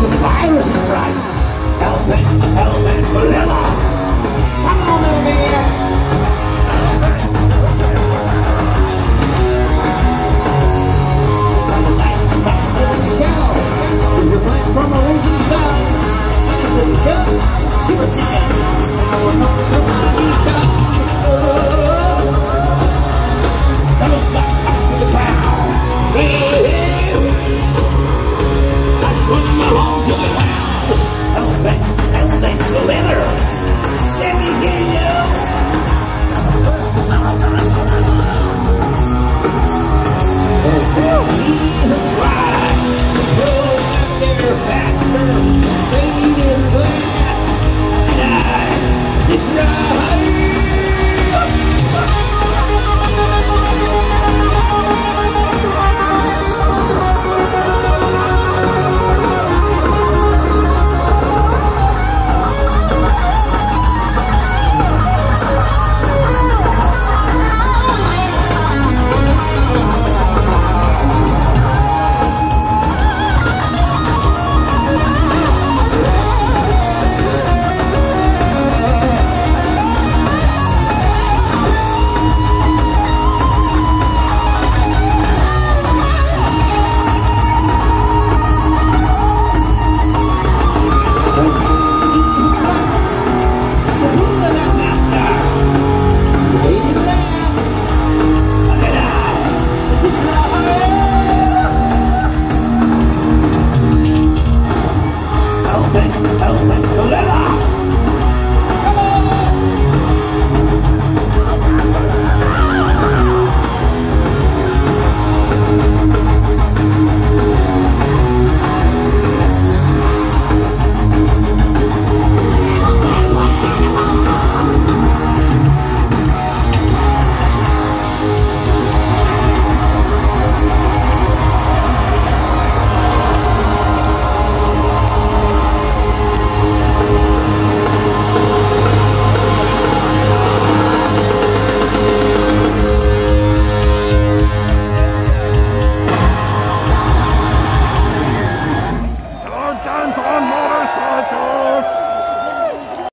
the virus, is Christ. Help me. Try, go after faster, baby,